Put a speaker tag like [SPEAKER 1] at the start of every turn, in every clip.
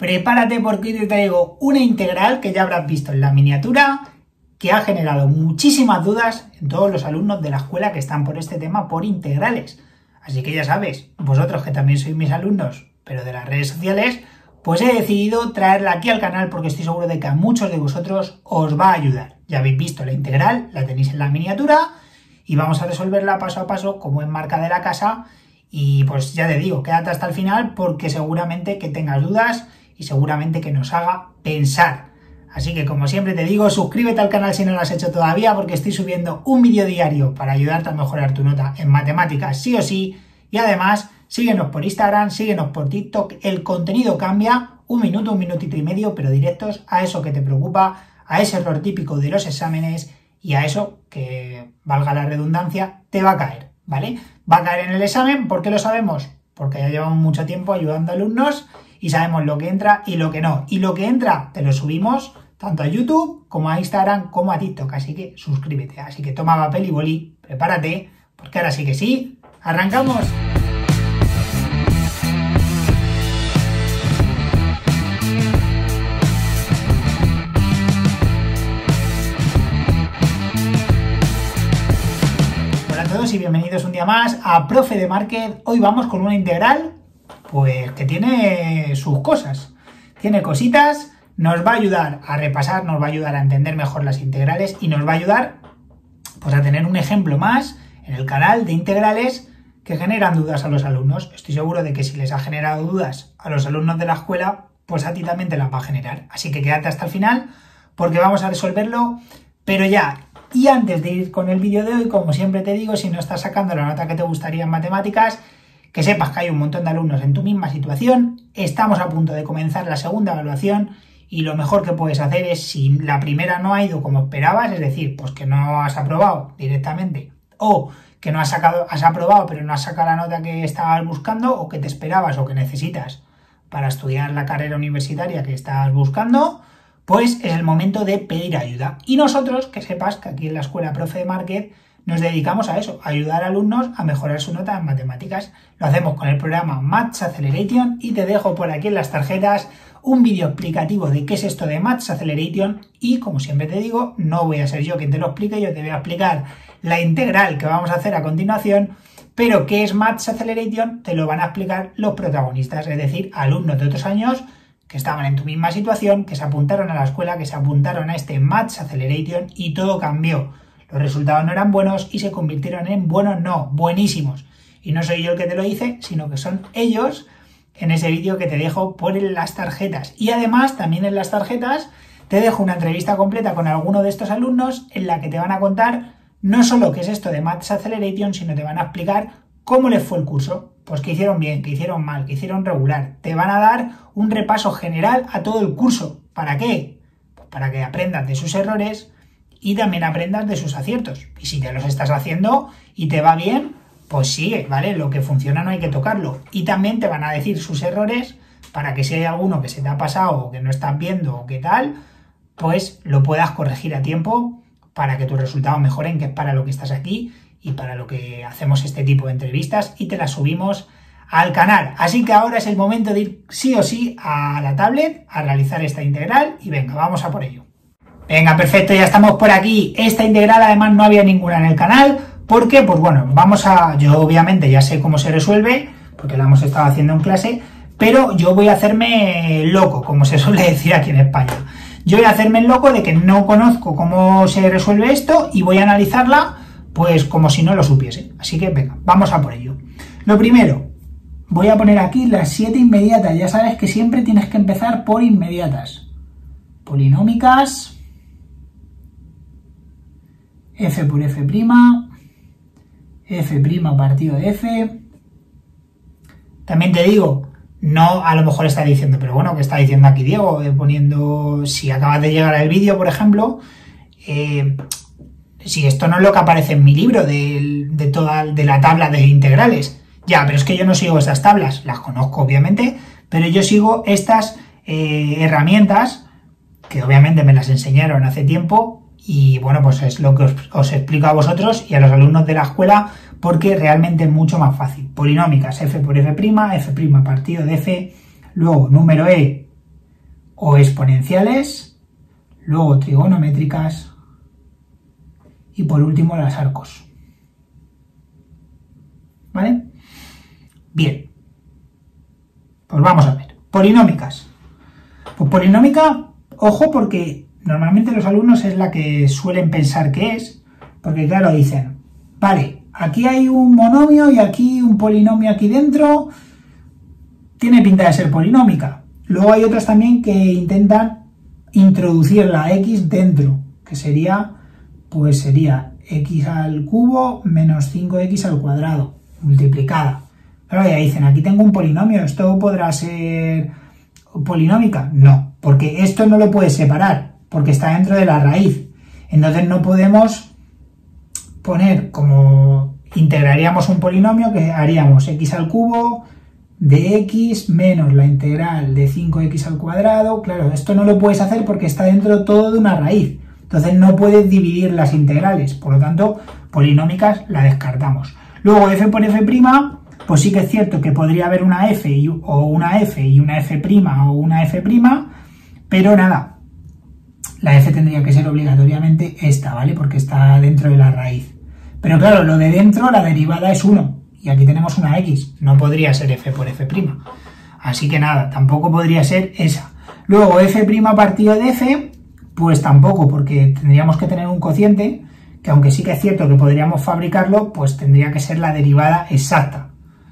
[SPEAKER 1] prepárate porque hoy te traigo una integral que ya habrás visto en la miniatura que ha generado muchísimas dudas en todos los alumnos de la escuela que están por este tema por integrales. Así que ya sabes, vosotros que también sois mis alumnos, pero de las redes sociales, pues he decidido traerla aquí al canal porque estoy seguro de que a muchos de vosotros os va a ayudar. Ya habéis visto la integral, la tenéis en la miniatura y vamos a resolverla paso a paso como en marca de la casa y pues ya te digo, quédate hasta el final porque seguramente que tengas dudas y seguramente que nos haga pensar. Así que como siempre te digo, suscríbete al canal si no lo has hecho todavía porque estoy subiendo un vídeo diario para ayudarte a mejorar tu nota en matemáticas sí o sí y además Síguenos por Instagram, síguenos por TikTok. El contenido cambia, un minuto, un minutito y medio, pero directos a eso que te preocupa, a ese error típico de los exámenes y a eso que, valga la redundancia, te va a caer, ¿vale? Va a caer en el examen, ¿por qué lo sabemos? Porque ya llevamos mucho tiempo ayudando a alumnos y sabemos lo que entra y lo que no. Y lo que entra te lo subimos tanto a YouTube como a Instagram como a TikTok. Así que suscríbete. Así que toma papel y boli, prepárate, porque ahora sí que sí, arrancamos. y bienvenidos un día más a Profe de Market. Hoy vamos con una integral, pues que tiene sus cosas, tiene cositas, nos va a ayudar a repasar, nos va a ayudar a entender mejor las integrales y nos va a ayudar pues a tener un ejemplo más en el canal de integrales que generan dudas a los alumnos. Estoy seguro de que si les ha generado dudas a los alumnos de la escuela, pues a ti también te las va a generar. Así que quédate hasta el final porque vamos a resolverlo, pero ya y antes de ir con el vídeo de hoy, como siempre te digo, si no estás sacando la nota que te gustaría en matemáticas, que sepas que hay un montón de alumnos en tu misma situación, estamos a punto de comenzar la segunda evaluación y lo mejor que puedes hacer es si la primera no ha ido como esperabas, es decir, pues que no has aprobado directamente o que no has sacado, has aprobado pero no has sacado la nota que estabas buscando o que te esperabas o que necesitas para estudiar la carrera universitaria que estabas buscando, pues es el momento de pedir ayuda. Y nosotros, que sepas que aquí en la escuela Profe de Market nos dedicamos a eso, a ayudar a alumnos a mejorar su nota en matemáticas. Lo hacemos con el programa Maths Acceleration y te dejo por aquí en las tarjetas un vídeo explicativo de qué es esto de Maths Acceleration y como siempre te digo, no voy a ser yo quien te lo explique, yo te voy a explicar la integral que vamos a hacer a continuación, pero qué es Maths Acceleration te lo van a explicar los protagonistas, es decir, alumnos de otros años que estaban en tu misma situación, que se apuntaron a la escuela, que se apuntaron a este Match Acceleration y todo cambió. Los resultados no eran buenos y se convirtieron en buenos, no, buenísimos. Y no soy yo el que te lo dice, sino que son ellos en ese vídeo que te dejo por las tarjetas. Y además, también en las tarjetas, te dejo una entrevista completa con alguno de estos alumnos en la que te van a contar no solo qué es esto de Match Acceleration, sino te van a explicar cómo les fue el curso, pues que hicieron bien, que hicieron mal, que hicieron regular. Te van a dar un repaso general a todo el curso. ¿Para qué? Pues para que aprendas de sus errores y también aprendas de sus aciertos. Y si te los estás haciendo y te va bien, pues sigue, ¿vale? Lo que funciona no hay que tocarlo. Y también te van a decir sus errores para que si hay alguno que se te ha pasado o que no estás viendo o qué tal, pues lo puedas corregir a tiempo para que tus resultados mejoren, que es para lo que estás aquí y para lo que hacemos este tipo de entrevistas y te las subimos al canal. Así que ahora es el momento de ir sí o sí a la tablet a realizar esta integral y venga, vamos a por ello. Venga, perfecto, ya estamos por aquí. Esta integral además no había ninguna en el canal. ¿Por qué? Pues bueno, vamos a... Yo obviamente ya sé cómo se resuelve, porque la hemos estado haciendo en clase, pero yo voy a hacerme loco, como se suele decir aquí en España. Yo voy a hacerme loco de que no conozco cómo se resuelve esto y voy a analizarla pues como si no lo supiese. Así que venga, vamos a por ello. Lo primero, voy a poner aquí las 7 inmediatas. Ya sabes que siempre tienes que empezar por inmediatas. Polinómicas, f por f', f' partido de f. También te digo, no a lo mejor está diciendo, pero bueno, ¿qué está diciendo aquí Diego? Eh, poniendo, si acabas de llegar al vídeo, por ejemplo, eh, si esto no es lo que aparece en mi libro de, toda de la tabla de integrales. Ya, pero es que yo no sigo estas tablas, las conozco obviamente, pero yo sigo estas eh, herramientas que obviamente me las enseñaron hace tiempo y bueno, pues es lo que os, explico a vosotros y a los alumnos de la escuela porque realmente es mucho más fácil. Polinómicas, f por f', f' partido de f, luego número e o exponenciales, luego trigonométricas y por último las arcos. ¿Vale? Bien. Pues vamos a ver. Polinómicas. Pues polinómica, ojo porque normalmente los alumnos es la que suelen pensar que es, porque claro, dicen, vale, aquí hay un monomio y aquí un polinomio aquí dentro, tiene pinta de ser polinómica. Luego hay otros también que intentan introducir la x dentro, que sería, pues sería x al cubo menos 5x al cuadrado, multiplicada. Claro, ya dicen, aquí tengo un polinomio, ¿esto podrá ser polinómica? No, porque esto no lo puedes separar, porque está dentro de la raíz. Entonces no podemos poner como integraríamos un polinomio que haríamos x al cubo de x menos la integral de 5x al cuadrado. Claro, esto no lo puedes hacer porque está dentro todo de una raíz. Entonces no puedes dividir las integrales. Por lo tanto, polinómicas la descartamos. Luego f por f', pues sí que es cierto que podría haber una f o una f y una f' o una f', pero nada, la f tendría que ser obligatoriamente esta, ¿vale? Porque está dentro de la raíz. Pero claro, lo de dentro, la derivada es 1 y aquí tenemos una x, no podría ser f por f'. Así que nada, tampoco podría ser esa. Luego f' partido de f, pues tampoco, porque tendríamos que tener un cociente que aunque sí que es cierto que podríamos fabricarlo, pues tendría que ser la derivada exacta.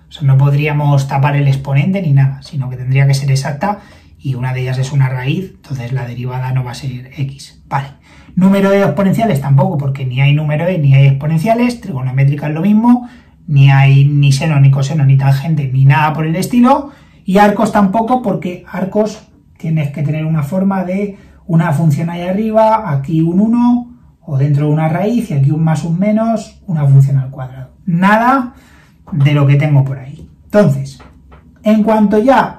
[SPEAKER 1] O sea, no podríamos tapar el exponente ni nada, sino que tendría que ser exacta y una de ellas es una raíz, entonces la derivada no va a ser x. Vale. Número de exponenciales tampoco, porque ni hay número de ni hay exponenciales, trigonométrica es lo mismo, ni hay ni seno, ni coseno, ni tangente, ni nada por el estilo. Y arcos tampoco, porque arcos tienes que tener una forma de una función ahí arriba, aquí un 1, o dentro de una raíz, y aquí un más, un menos, una función al cuadrado. Nada de lo que tengo por ahí. Entonces, en cuanto ya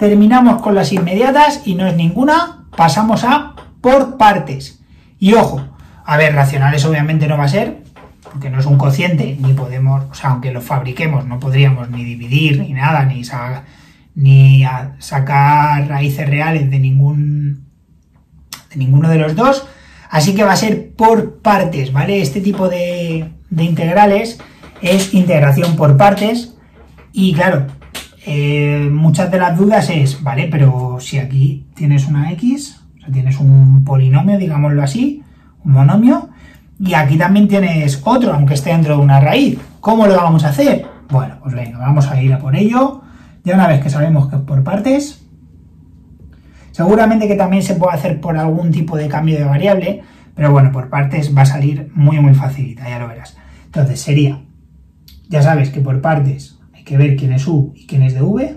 [SPEAKER 1] terminamos con las inmediatas, y no es ninguna, pasamos a por partes. Y ojo, a ver, racionales obviamente no va a ser, porque no es un cociente, ni podemos, o sea, aunque lo fabriquemos, no podríamos ni dividir, ni nada, ni, ni sacar raíces reales de ningún de ninguno de los dos, así que va a ser por partes, ¿vale? Este tipo de, de integrales es integración por partes y claro, eh, muchas de las dudas es, ¿vale? Pero si aquí tienes una x, o sea, tienes un polinomio, digámoslo así, un monomio, y aquí también tienes otro, aunque esté dentro de una raíz. ¿Cómo lo vamos a hacer? Bueno, pues venga, vamos a ir a por ello. Ya una vez que sabemos que es por partes, seguramente que también se puede hacer por algún tipo de cambio de variable, pero bueno, por partes va a salir muy muy facilita, ya lo verás. Entonces sería, ya sabes que por partes que ver quién es U y quién es de V.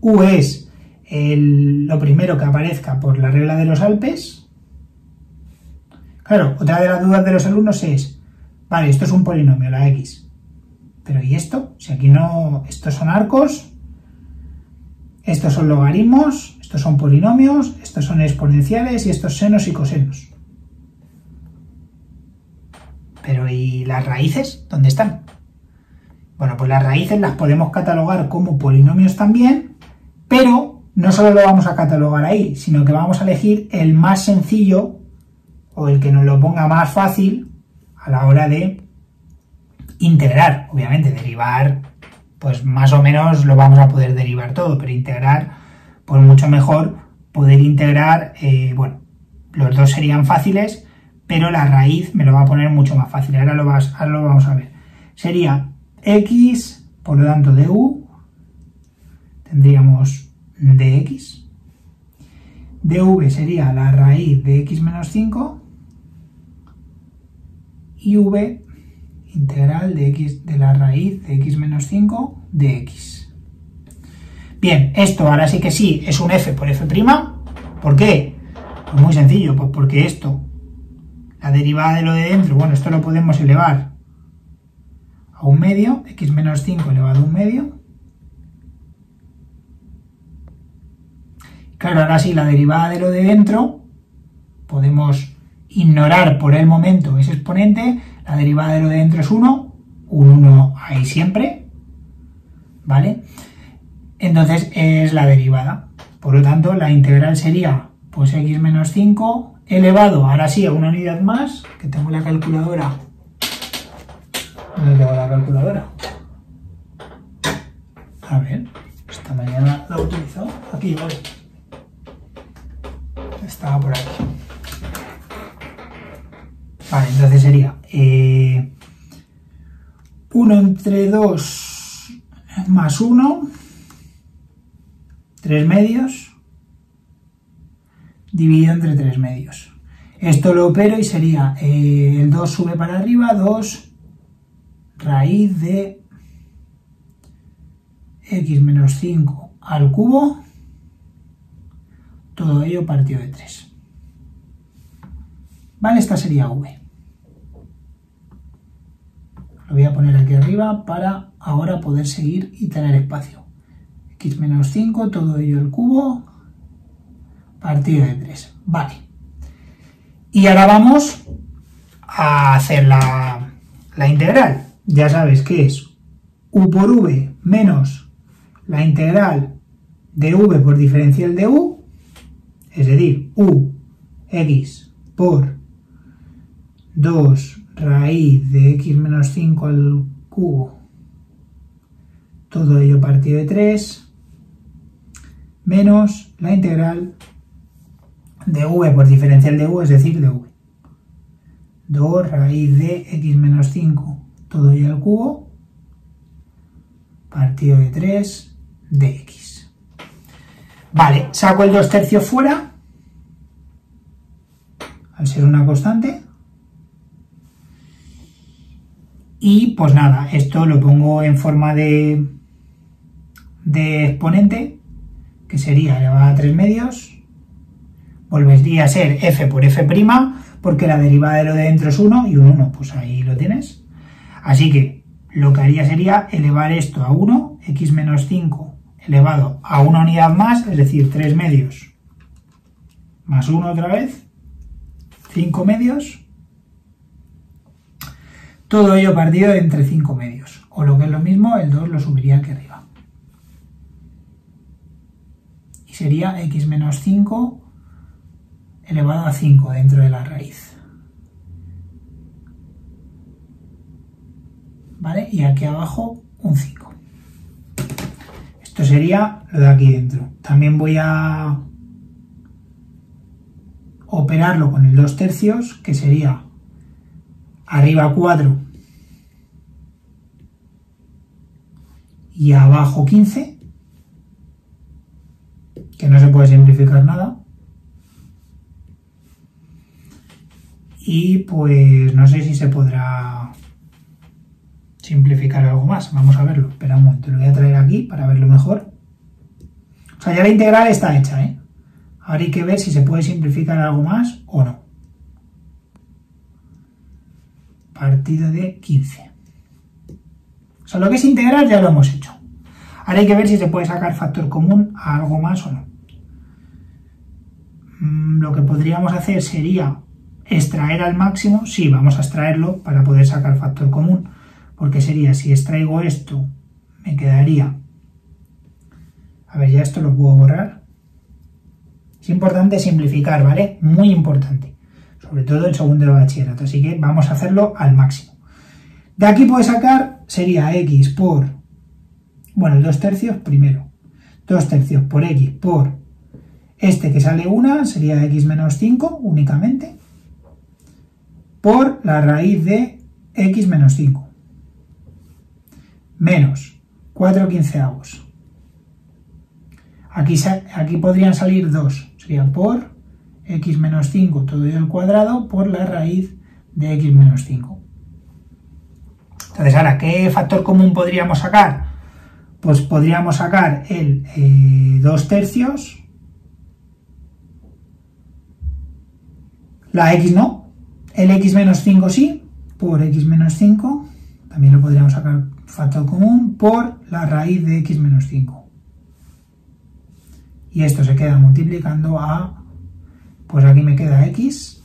[SPEAKER 1] U es lo primero que aparezca por la regla de los Alpes, Claro, otra de las dudas de los alumnos es, vale, esto es un polinomio, la x. Pero ¿y esto? Si aquí no, estos son arcos, estos son logaritmos, estos son polinomios, estos son exponenciales y estos senos y cosenos. Pero ¿y las raíces? ¿Dónde están? Bueno, pues las raíces las podemos catalogar como polinomios también, pero no solo lo vamos a catalogar ahí, sino que vamos a elegir el más sencillo o el que nos lo ponga más fácil a la hora de integrar. Obviamente, derivar, pues más o menos lo vamos a poder derivar todo, pero integrar, pues mucho mejor poder integrar, eh, bueno, los dos serían fáciles, pero la raíz me lo va a poner mucho más fácil. Ahora lo, vas, ahora lo vamos a ver. Sería x, por lo tanto, de u, tendríamos dx. dv sería la raíz de x menos 5 y v integral de x de la raíz de x menos 5 de x. Bien, esto ahora sí que sí es un f por f'. ¿Por qué? Pues muy sencillo, pues porque esto, la derivada de lo de dentro, bueno, esto lo podemos elevar un medio, x menos 5 elevado a un medio. Claro, ahora sí, la derivada de lo de dentro, podemos ignorar por el momento ese exponente, la derivada de lo de dentro es 1, un 1 ahí siempre, ¿vale? Entonces es la derivada. Por lo tanto, la integral sería pues x menos 5 elevado, ahora sí, a una unidad más, que tengo la calculadora. ¿Dónde tengo la calculadora? A ver, esta mañana la he utilizado. Aquí, vale. Estaba por aquí. Vale, entonces sería eh, 1 entre 2 más 1, 3 medios, dividido entre 3 medios. Esto lo opero y sería eh, el 2 sube para arriba, 2 raíz de x menos 5 al cubo, todo ello partido de 3. Vale, esta sería v. Lo voy a poner aquí arriba para ahora poder seguir y tener espacio. x menos 5, todo ello al cubo, partido de 3. Vale. Y ahora vamos a hacer la, la integral. Ya sabes que es u por v menos la integral de v por diferencial de u, es decir, u x por 2 raíz de x menos 5 al cubo, todo ello partido de 3, menos la integral de v por diferencial de u, es decir, de v. 2 raíz de x menos 5, todo ello al cubo, partido de 3 de x. Vale, saco el 2 tercios fuera, al ser una constante. Y pues nada, esto lo pongo en forma de, de exponente, que sería elevado a 3 medios. Volvería a ser f por f', porque la derivada de lo de dentro es 1 y un 1, pues ahí lo tienes. Así que lo que haría sería elevar esto a 1, x menos 5 elevado a una unidad más, es decir, 3 medios más 1 otra vez, 5 medios, todo ello partido entre 5 medios, o lo que es lo mismo, el 2 lo subiría aquí arriba. Y sería x menos 5 elevado a 5 dentro de la raíz. Y aquí abajo un 5. Esto sería lo de aquí dentro. También voy a operarlo con el 2 tercios, que sería arriba 4 y abajo 15, que no se puede simplificar nada. Y pues no sé si se podrá simplificar algo más. Vamos a verlo. Espera un momento, lo voy a traer aquí para verlo mejor. O sea, ya la integral está hecha, ¿eh? Ahora hay que ver si se puede simplificar algo más o no. Partido de 15. O sea, lo que es integral ya lo hemos hecho. Ahora hay que ver si se puede sacar factor común a algo más o no. Mm, lo que podríamos hacer sería extraer al máximo. Sí, vamos a extraerlo para poder sacar factor común porque sería, si extraigo esto, me quedaría... A ver, ya esto lo puedo borrar. Es importante simplificar, ¿vale? Muy importante. Sobre todo en segundo de bachillerato. Así que vamos a hacerlo al máximo. De aquí puedo sacar, sería x por... Bueno, el 2 tercios primero. 2 tercios por x por este que sale 1 sería x menos 5 únicamente por la raíz de x menos 5 menos 4 quinceavos. Aquí, podrían salir 2, sería por x menos 5 todo ello al cuadrado por la raíz de x menos 5. Entonces, ahora, ¿qué factor común podríamos sacar? Pues podríamos sacar el 2 eh, tercios, la x no, el x menos 5 sí, por x menos 5, también lo podríamos sacar factor común por la raíz de x menos 5. Y esto se queda multiplicando a, pues aquí me queda x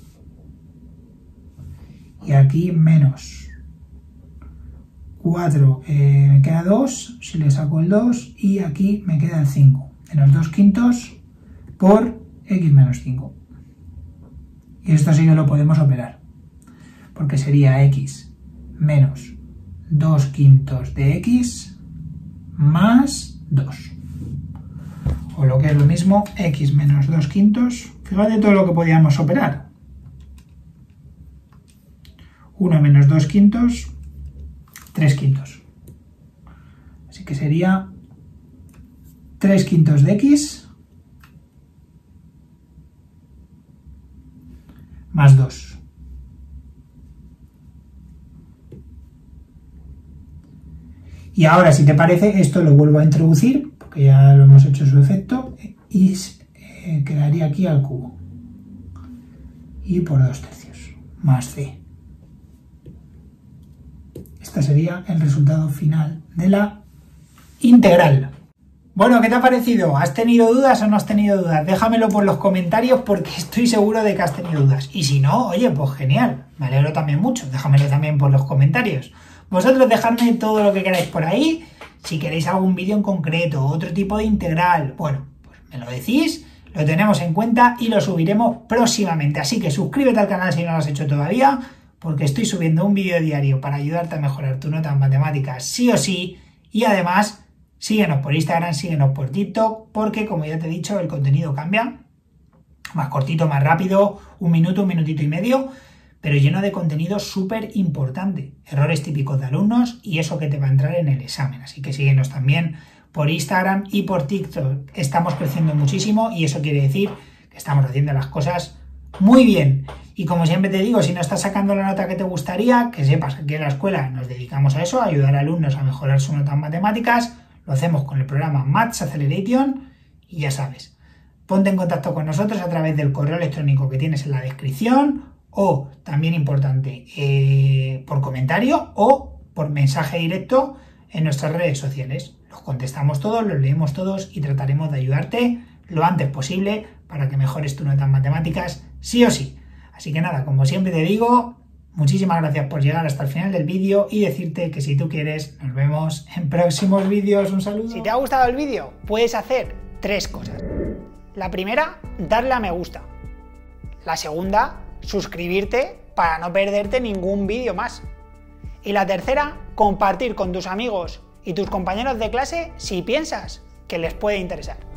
[SPEAKER 1] y aquí menos 4 eh, me queda 2, si le saco el 2 y aquí me queda el 5. Menos 2 quintos por x menos 5. Y esto sí que lo podemos operar. Porque sería x menos 2 quintos de x más 2. O lo que es lo mismo, x menos 2 quintos. Fíjate todo lo que podíamos operar. 1 menos 2 quintos, 3 quintos. Así que sería 3 quintos de x más 2. Y ahora, si te parece, esto lo vuelvo a introducir, porque ya lo hemos hecho su efecto, y eh, quedaría aquí al cubo. Y por 2 tercios, más c. Este sería el resultado final de la integral. Bueno, ¿qué te ha parecido? ¿Has tenido dudas o no has tenido dudas? Déjamelo por los comentarios porque estoy seguro de que has tenido dudas. Y si no, oye, pues genial. Me alegro también mucho. Déjamelo también por los comentarios. Vosotros dejadme todo lo que queráis por ahí. Si queréis algún vídeo en concreto, otro tipo de integral, bueno, pues me lo decís, lo tenemos en cuenta y lo subiremos próximamente. Así que suscríbete al canal si no lo has hecho todavía, porque estoy subiendo un vídeo diario para ayudarte a mejorar tu nota en matemáticas sí o sí. Y además Síguenos por Instagram, síguenos por TikTok, porque como ya te he dicho, el contenido cambia. Más cortito, más rápido, un minuto, un minutito y medio, pero lleno de contenido súper importante. Errores típicos de alumnos y eso que te va a entrar en el examen. Así que síguenos también por Instagram y por TikTok. Estamos creciendo muchísimo y eso quiere decir que estamos haciendo las cosas muy bien. Y como siempre te digo, si no estás sacando la nota que te gustaría, que sepas que aquí en la escuela nos dedicamos a eso, a ayudar a alumnos a mejorar su nota en matemáticas lo hacemos con el programa Maths Acceleration y ya sabes, ponte en contacto con nosotros a través del correo electrónico que tienes en la descripción o también importante eh, por comentario o por mensaje directo en nuestras redes sociales. Los contestamos todos, los leemos todos y trataremos de ayudarte lo antes posible para que mejores tu nota en matemáticas sí o sí. Así que nada, como siempre te digo, Muchísimas gracias por llegar hasta el final del vídeo y decirte que si tú quieres, nos vemos en próximos vídeos. Un saludo. Si te ha gustado el vídeo, puedes hacer tres cosas. La primera, darle a me gusta. La segunda, suscribirte para no perderte ningún vídeo más. Y la tercera, compartir con tus amigos y tus compañeros de clase si piensas que les puede interesar.